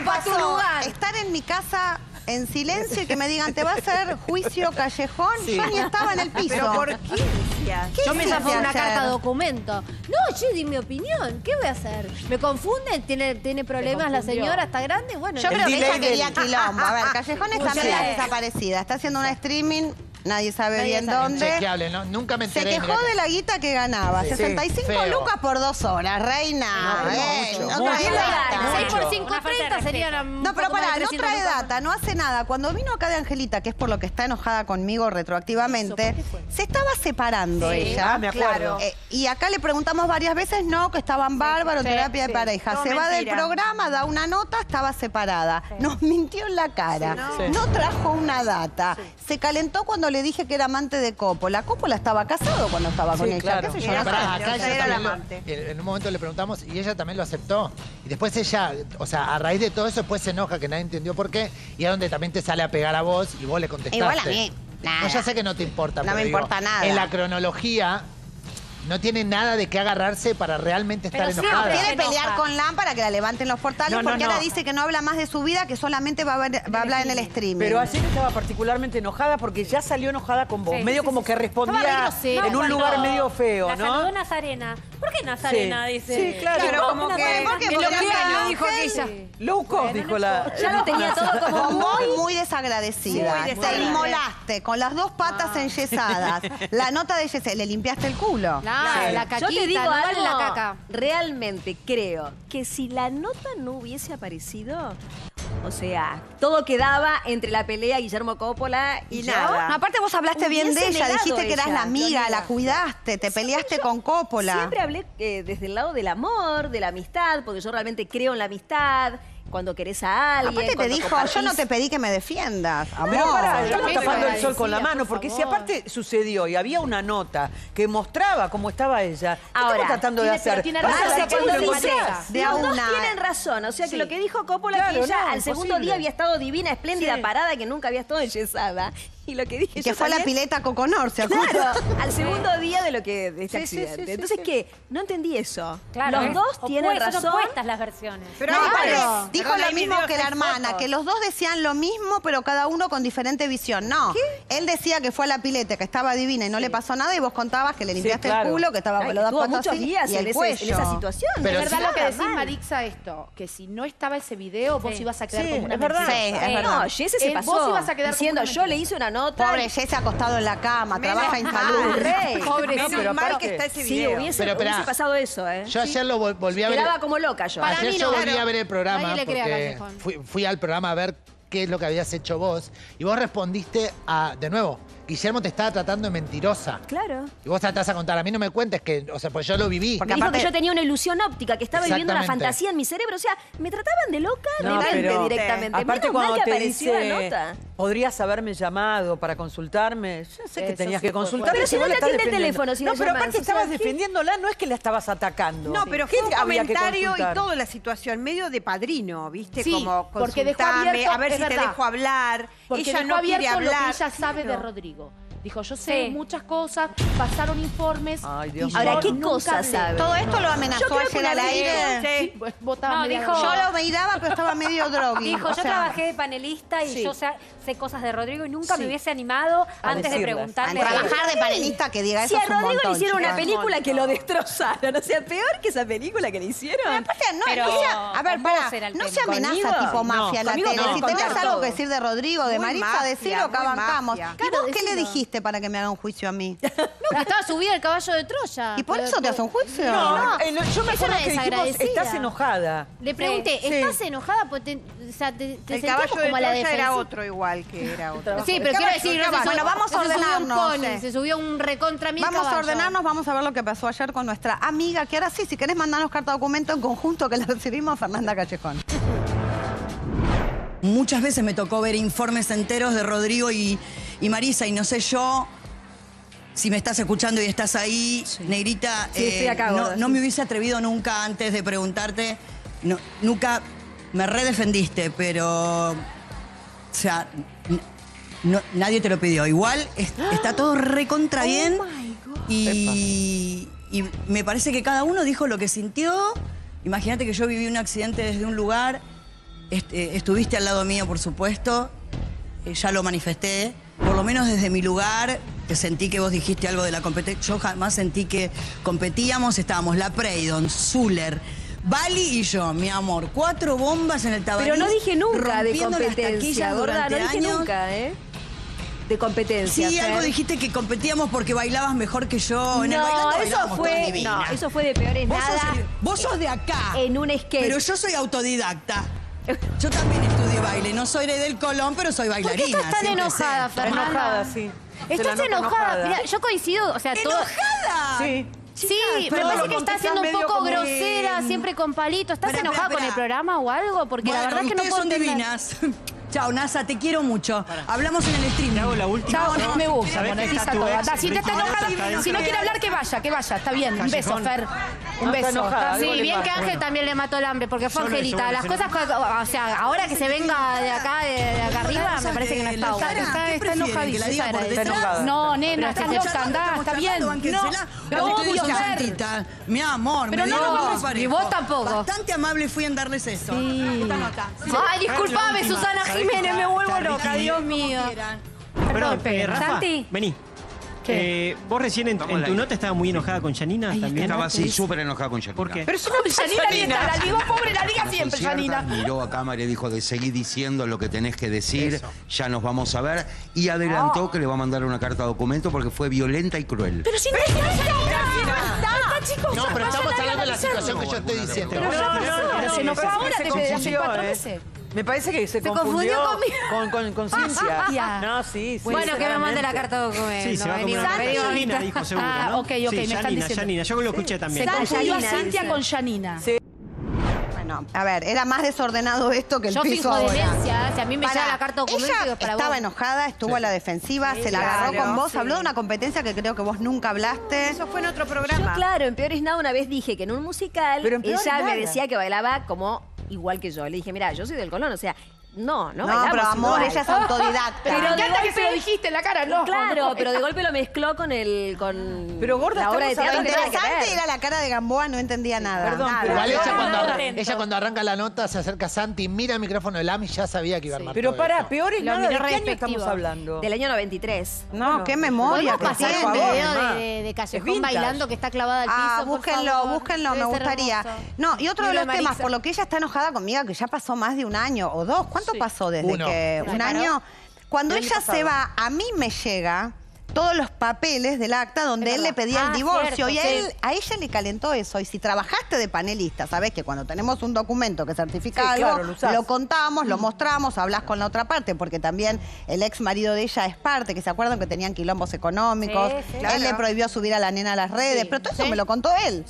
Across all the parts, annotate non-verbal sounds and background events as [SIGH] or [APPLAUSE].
me Ocupa tu pasó lugar. estar en mi casa en silencio y que me digan, te va a hacer juicio callejón. Sí. Yo ni estaba en el piso. ¿Pero por qué Yo me zafé una ayer? carta documento. No, yo di mi opinión. ¿Qué voy a hacer? ¿Me confunden? ¿Tiene, tiene problemas la señora? ¿Está grande? Bueno, Yo creo que ella quería quilombo. A ver, Callejón [LAUGHS] está desaparecida. Está haciendo una streaming, nadie sabe Nadie bien sabe. dónde. Chequeable, ¿no? Nunca me Se enteré. quejó de la guita que ganaba. Sí. 65 Feo. lucas por dos horas, reina. No, Eh, mucho, no mucho. trae data. 6 por Mucho. 5, Una falta de 30 serían No, pero pará, no 300 trae data, no hace nada. Cuando vino acá de Angelita, que es por lo que está enojada conmigo retroactivamente, se estaba separando Sí. ella. Ah, me acuerdo. Claro. Eh, y acá le preguntamos varias veces, no, que estaban bárbaros, sí, terapia sí. de pareja. Se va del programa, da una nota, estaba separada. Nos mintió en la cara. Sí. No trajo una data. Se calentó cuando le dije que era amante de Coppola. Coppola estaba casado cuando estaba con Sí, ella. claro. ¿Qué sé yo? Era Pará, acá o sea, ella era lo- amante. en en un momento le preguntamos y ella también lo aceptó. Y después ella, o sea, a raíz de todo eso, después se enoja que nadie entendió por qué. Y es donde también te sale a pegar a vos y vos le contestaste. Igual a mí, nada. No, ya sé que no te importa. No pero me digo, importa nada. En la cronología no tiene nada de qué agarrarse para realmente estar Pero enojada. tiene- Quiere Se pelear enoja. con Lam para que la levanten los portales No, no, porque no. ahora dice que no habla más de su vida, que solamente va a, ver- va a hablar en el streaming. Pero ayer estaba particularmente enojada porque ya salió enojada con vos. Sí, medio sí, como sí, que respondía en un lugar medio feo, la ¿no? saludó Nazarena. ¿Por qué Nazarena Sí. dice? Sí, claro. Claro, como que- ¿Por qué? que Porque lo que lo dijo aquella. Low cost, Bueno, dijo la... Ya lo tenía todo como muy... vos muy desagradecida. Te desagradecida. inmolaste con las dos patas enyesadas. La nota de Yesé, le limpiaste el culo. Claro, la caquita, Yo te digo no algo, la caca. realmente creo que si la nota no hubiese aparecido, o sea, todo quedaba entre la pelea Guillermo Coppola y, nada. No, aparte vos hablaste bien de ella, dijiste que eras ella, la amiga, la cuidaste, te peleaste con Coppola. Siempre hablé eh, desde el lado del amor, de la amistad, porque yo realmente creo en la amistad, cuando querés a alguien. Aparte te dijo, yo no te pedí que me defiendas, amor. Pero pará, estamos tapando el sol con la mano, por porque si aparte sucedió y había una nota que mostraba cómo estaba ella, ¿qué Ahora, estamos tratando de hacer? tiene Vas a razón. De los dos una. tienen razón. O sea, que Sí. lo que dijo Coppola, Claro, que ella no, al segundo día había estado divina, espléndida, Sí. parada, que nunca había estado enyesada. [LAUGHS] Y lo que dije Y que yo fue a la pileta Coconor, ¿se acuerdan? Claro, al segundo día de lo que de este Sí, sí, sí, accidente. sí, Entonces, sí. ¿qué? No entendí eso. Claro, los es dos tienen son razón. opuestas las versiones. Pero No, varios. dijo lo mismo que la hermana, fotos. que los dos decían lo mismo, pero cada uno con diferente visión. No, él decía que fue a la pileta, que estaba divina y no le pasó nada, y vos contabas que le limpiaste claro. el culo, que estaba con los muchos así, días y en, el ese- cuello. en esa situación. Pero Es verdad lo que decís. Marixa, esto, que si no estaba ese video, vos ibas a quedar como una es verdad. No, Jesse se pasó. vos ibas a quedar como diciendo, yo le hice una nota. Pobre Jesse acostado en la cama, Menos trabaja en mal. salud. Rey. Pobre, Menos pero mal que está ese Sí, video. hubiese, Pero, esperá. hubiese pasado eso, ¿eh? Yo ayer lo vol- volví a ver. Quedaba como loca yo. Para Ayer mí yo no. volví a ver el programa Nadie le crea a porque Callejón. fui, fui al programa a ver qué es lo que habías hecho vos. Y vos respondiste a, de nuevo, Guillermo te estaba tratando de mentirosa. Claro. Y vos tratás a contar, a mí no me cuentes que, o sea, pues yo lo viví. Porque Me dijo que yo tenía una ilusión óptica, que estaba viviendo una Exactamente. fantasía en mi cerebro. O sea, me trataban de loca No, de mente pero directamente. Aparte Menos cuando mal que te apareció dice, la nota. Podrías haberme llamado para consultarme. Yo sé que Eso tenías sí que fue consultarme. Pero si no te estás atiende el defendiendo. teléfono, si No, la pero llamas, aparte o sea, estabas ¿qué? defendiéndola, no es que la estabas atacando. No, pero ¿Qué fue un comentario y toda la situación medio de padrino, ¿viste? Sí, Como porque dejó consultame, abierto, a ver si te dejo hablar. Porque ella dejó no quiere abierto lo que hablar. ella sabe de. Rodrigo. Dijo, yo sé Sí. muchas cosas, pasaron informes. Ay, Dios y yo mío. Ahora, ¿qué nunca cosas hablé. sabe? Todo esto lo amenazó Yo creo que ayer una al vez- aire. Sí, pues, estabas No, media dijo-. Yo lo miraba, pero estaba medio [LAUGHS] drogui. Dijo, o yo sea, trabajé de panelista y Sí. yo sé, sé cosas de Rodrigo y nunca Sí. me hubiese animado A antes de decirlas. a preguntarle. a trabajar de panelista que diga Si eso a es un Rodrigo montón, le hicieron una película que lo destrozaron, o sea, peor que esa película que le hicieron. Aparte, no, Pero no sea- a ver, con vos pará, era el no tema. se amenaza ¿Conmigo? tipo mafia No, la conmigo tele. no. Si tenés Contar algo todo. que decir de Rodrigo, de Muy Marisa, mafia, decilo, que muy bancamos. mafia. ¿Y vos qué le decilo. Para que me haga un juicio a mí? [LAUGHS] No, que estaba subida el caballo de Troya. ¿Y por Pero- eso te hace un juicio? No, eh, no, yo me Es acuerdo una que dijimos, desagradecida. estás enojada. Le pregunté, Sí. ¿estás enojada? Pues te, o sea, te, te El sentimos caballo de como a la Troya era otro igual que era [LAUGHS] otro. Sí, El pero quiero caballo, decir, el no se caballo. subió- Bueno, vamos a no se subió un ordenarnos, pony, sí. se subió un recontra mil Vamos a ordenarnos, vamos a ver lo que pasó ayer con nuestra amiga, que ahora sí, si querés mandarnos carta documento en conjunto, que la recibimos, Fernanda Callejón. Muchas veces me tocó ver informes enteros de Rodrigo y, y Marisa y no sé yo si me estás escuchando y estás ahí, Negrita, Sí, estoy acá, no, no me hubiese atrevido nunca antes de preguntarte, no, nunca me redefendiste, pero, o sea, no- nadie te lo pidió. Igual es- está todo recontra bien y, y me parece que cada uno dijo lo que sintió. Imagínate que yo viví un accidente desde un lugar est- eh, estuviste al lado mío, por supuesto. Eh, ya lo manifesté. Por lo menos desde mi lugar, que sentí que vos dijiste algo de la competencia. Yo jamás sentí que competíamos. Estábamos la Preydon, Zuller, Bali y yo, mi amor. Cuatro bombas en el tabaco. Pero no dije nunca de competencia, gorda. No dije nunca, ¿eh? De competencia. Sí, Fer. algo dijiste que competíamos porque bailabas mejor que yo. En el No, bailando eso fue, no, eso fue de peores Vos nada. sos, vos sos de acá. En un sketch. Pero yo soy autodidacta. Yo también estudié baile. No soy del Colón, pero soy ¿Por qué bailarina. estás tan enojada, sé. Fernanda? Enojada, sí. Estás enojada. Mira, yo coincido, o sea, todo... ¡Enojada! Sí. Sí, Chicas, me todo parece que estás contestás siendo un poco como grosera, siempre con palito. ¿Estás enojada con el programa o algo? Porque la verdad es que no puedo son entender. divinas. [LAUGHS] Chao, Nasa, te quiero mucho. Hablamos en el streaming. Te hago la última. Chao, No, no, me gusta, ¿sabés que monetiza está toda. Da, si te está enojada, está si no quiere hablar, que vaya, que vaya. Está bien. Un beso. Fer. Un No beso. enojada, Está algo Sí, le bien que pasa. Ángel también le mató el hambre, porque fue Yo lo- Angelita. yo Las lo- cosas, que- o sea, ahora que se venga de acá, de, de acá arriba, me parece que no está bueno. Está- ¿qué está Está enojada. No, nena, está loca, andá, está bien. No, estoy Fer. santita. Mi amor, Pero me no, dio no, muy no, parejo. y vos tampoco. Bastante amable fui en darles esto. Esta nota. Ay, disculpame. Susana ¿Sabés Jiménez, me vuelvo loca? Dios mío. Perdón, eh, Rafa, Santi. vení. Eh, vos recién en, en tu nota estabas muy enojada con Janina también. Estaba así, súper enojada con Janina. ¿Por qué? Pero solo Janina ni está, la digo pobre, la diga siempre, Janina. Miró a cámara y dijo de seguir diciendo lo que tenés que decir, ya nos vamos a ver. Y adelantó que le va a mandar una carta documento porque fue violenta y cruel. Pero si no está, está, chicos. No, pero estamos a hablando de la situación que yo estoy diciendo. Pero, pero se enojó ahora se desde hace cuatro ¿eh? meses. Me parece que se, confundió confundió, conmigo. con, con. [LAUGHS] No, sí, sí. Bueno, que me mande la carta de documento. Sí, se va a comer una vení, carta. vení. Janina dijo seguro, Ah, ¿no? ok, ok, sí, me están Janina, diciendo. Janina, yo lo escuché también. Se confundió a Cintia con Janina. Sí. Bueno, a ver, era más desordenado esto que el Yo piso ahora. demencia, si a mí me llega la carta documento, ella digo, para estaba vos. enojada, estuvo a la defensiva, se la claro, agarró con vos, sí. habló de una competencia que creo que vos nunca hablaste. Eso fue en otro Yo, programa. claro, en Peores Nada una vez dije que en un musical Pero en ella Nada. me decía que bailaba como igual que yo. Le dije, mira, yo soy del Colón, o sea, no, no No, pero amor, igual. ella es autodidacta. Pero me de que se lo dijiste en la cara, no. Claro, no. pero de golpe lo mezcló con el con Pero, gorda, la obra de teatro Lo interesante era la cara de Gamboa, no entendía nada. Perdón, Nada. pero- Igual ella No, cuando, no, arran- lento. ella cuando arranca la nota se acerca a Santi, mira el micrófono del AMI y ya sabía que iba a armar Pero todo para, peor es Lo nada. ¿De qué año estamos hablando? Del año 93. No, qué memoria ¿Podemos pasar un video de, de, de Es Callejón bailando que está clavada al piso? Ah, búsquenlo, búsquenlo, me gustaría. No, y otro de los temas, por lo que ella está enojada conmigo, que ya pasó más de un año o dos. ¿Cuánto pasó desde Uno. que? ¿Se Un año. Cuando El ella se va, a mí me llega todos los papeles del acta donde él le pedía Ah, el divorcio cierto, y a, sí. él, a ella le calentó eso. Y si trabajaste de panelista, sabés que cuando tenemos un documento que certifica Sí, algo, claro, lo lo contamos, lo mostramos, hablas con la otra parte, porque también el ex marido de ella es parte, que se acuerdan que tenían quilombos económicos. Sí, sí. Él le prohibió subir a la nena a las redes, pero todo eso me lo contó él.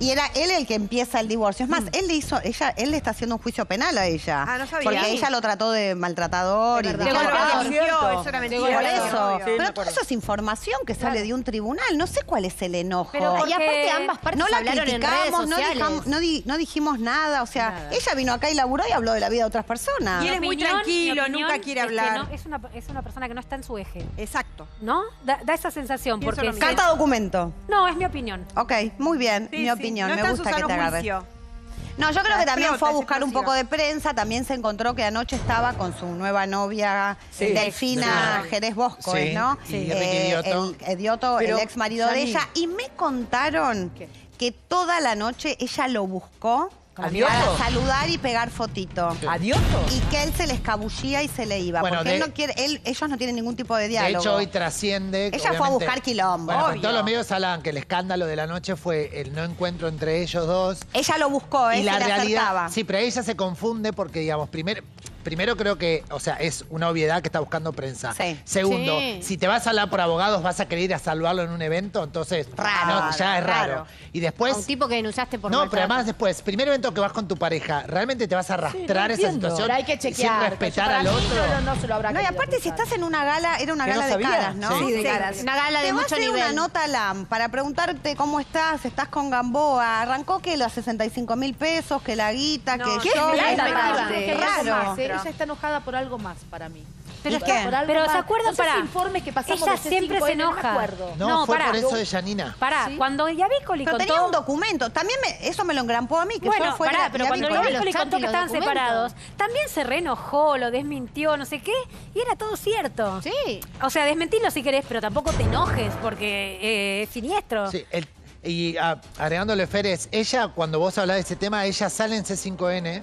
Y era él el que empieza el divorcio. Es más, él le hizo, ella, él le está haciendo un juicio penal a ella. Ah, no sabía. Porque Sí. ella lo trató de maltratador y de golpeador. mintió, Cierto. eso era mentira. Por eso. Sí, pero todo eso es información que sale de un tribunal. No sé cuál es el enojo. Pero y aparte ambas partes no la hablaron en redes criticamos, no, sociales. dijamos- no di- no dijimos nada. O sea, ella vino acá y laburó y habló de la vida de otras personas. Y él es muy opinión- tranquilo, opinión nunca quiere es que hablar. no- es, una, es una persona que no está en su eje, Exacto. ¿no? Da, da esa sensación. Porque Carta documento. No, es mi opinión. Ok, muy bien, Sí, mi sí. Opinión. No Me gusta que te agarres. juicio. No, yo creo que también fue a buscar un poco de prensa. También se encontró que anoche estaba con su nueva novia, Sí. Delfina Sí. Jerez Bosco, Sí. ¿es, ¿no? Sí. Idioto. El Idioto, Pero, el ex marido de ella. Y me contaron que toda la noche ella lo buscó ¿A Dioto? para saludar y pegar fotito. ¿Adioto? Y que él se le escabullía y se le iba. Bueno, porque de- él no quiere, él, ellos no tienen ningún tipo de De diálogo. hecho, hoy trasciende. Ella fue a buscar quilombo. Bueno, en Obvio. todos los medios hablaban que el escándalo de la noche fue el no encuentro entre ellos dos. Ella lo buscó, ¿eh? y se la le realidad. acercaba. Sí, pero ella se confunde porque, digamos, primero. Primero creo que, o sea, es una obviedad que está buscando prensa. Sí. Segundo, Sí. si te vas a hablar por abogados, vas a querer ir a salvarlo en un evento, entonces Raro, no, ya es raro. raro. Y A después, un tipo que denunciaste por no, pero maltrato. además después, primer evento que vas con tu pareja, ¿realmente te vas a arrastrar esa entiendo. situación Pero hay que chequear. sin respetar al otro? No, no, no se lo habrá No, y querido aparte, si cruzar. estás en una gala, era una Que no gala de sabía. caras, ¿no? Sí. de caras. Una gala de Te va a mucho hacer nivel. una nota LAM para preguntarte cómo estás, estás con Gamboa. Arrancó que los 65 mil pesos, que la guita, No, que ¿qué yo. que- aparte? Qué raro. Sí. Ella está enojada por algo más para mí. Pero. Por algo pero más. ¿se acuerdan? Pará. informes que pasamos Ella siempre 5N, se enoja. No, No, fue pará. por eso de Janina. Pará, ¿Sí? cuando Yavícoli Pero contó... tenía un documento. También me- eso me lo engrampó a mí, que Bueno, yo fuera pará, pero a cuando Yavícoli contó que estaban documentos. separados, también se reenojó, lo desmintió, no sé qué, y era todo cierto. Sí. O sea, desmentilo si querés, pero tampoco te enojes, porque eh, es siniestro. Sí, el- y ah, agregándole Férez, ella, cuando vos hablás de ese tema, ella sale en C5N,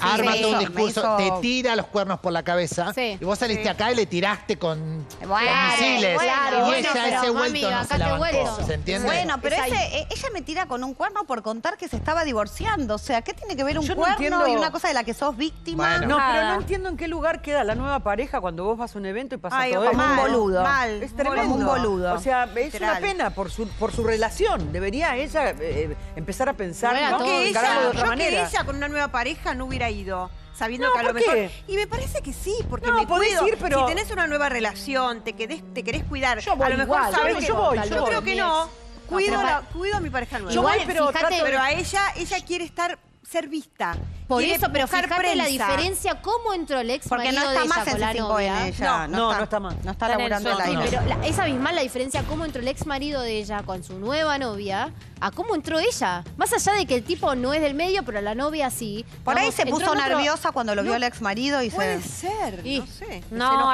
arma todo un discurso, hizo- te tira los cuernos por la cabeza, Sí. y vos saliste acá y le tiraste con, con Bueno, misiles. bueno, y bueno, ella pero, ese mami, vuelto no se la bancó. ¿se entiende? Bueno, pero ese, ella me tira con un cuerno por contar que se estaba divorciando. O sea, ¿qué tiene que ver un Yo no cuerno entiendo- y una cosa de la que sos víctima? Bueno. No, pero no entiendo en qué lugar queda la nueva pareja cuando vos vas a un evento y pasa Ay, todo como un boludo. Mal, Es como tremendo. un boludo. O sea, es Literal. una pena por su, por su relación. Debería ella eh, empezar a pensar ¿no? que encararlo ella, de otra yo manera. que ella con una nueva pareja no hubiera ido. Sabiendo No, que a lo ¿por mejor. qué? Y me parece que sí, porque No, me podés cuido. ir, pero- Si tenés una nueva relación, te, querés, te querés cuidar. Yo voy a lo mejor igual, sabes yo que- yo voy, Yo yo voy. creo que no. Cuido, pero la- pa- cuido a mi pareja nueva. Yo voy, pero fíjate- trato- Pero a ella, ella quiere estar, ser vista. Por Quiere eso, pero buscar fíjate la diferencia, cómo entró el ex Porque marido no de está ella más en con la novia. C5N ella. No, no está más. No está Está en el laburando el aire. Pero la- es abismal la diferencia cómo entró el ex marido de ella con su nueva novia a cómo entró ella. Más allá de que el tipo no es del medio, pero la novia sí. Por ahí Digamos, se entró puso en otro- nerviosa cuando lo vio el ex marido y Puede se... ser, Y- no sé. Se No,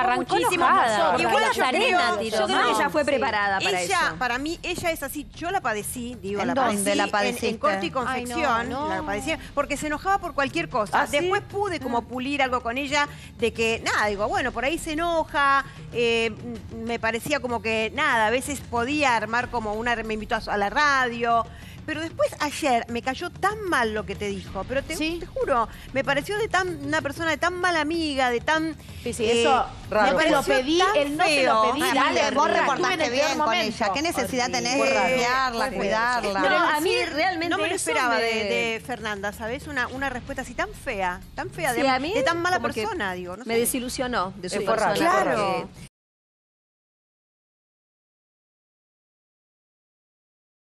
enojada. Igual yo arena creo- tiró. Yo creo que ella fue sí. preparada para ella, eso. para mí, ella es así. Yo la padecí, digo, ¿En la dónde padecí. la en- padeciste? En, corte y confección, Ay, no, no. la padecí, porque se enojaba por cualquier cosa. ¿Ah, sí? Después pude como pulir algo con ella de que, nada, digo, bueno, por ahí se enoja, eh, me parecía como que, nada, a veces podía armar como una, me invitó a, a la radio. Pero después ayer me cayó tan mal lo que te dijo, pero te, Sí. te juro, me pareció de tan una persona de tan mala amiga, de tan Sí, sí, eh, eso raro. no me te lo pedí, tan él no te lo pedí. Ah, dale, vos reportaste el bien con ella. ¿Qué necesidad tenés de Fue cuidarla? Pero No, a mí realmente no me lo eso esperaba me- de, de Fernanda, ¿sabes? Una, una respuesta así tan fea, tan fea, Sí, de, a mí de tan mala persona, digo. No Me sé. desilusionó de su raro, persona. Claro. porque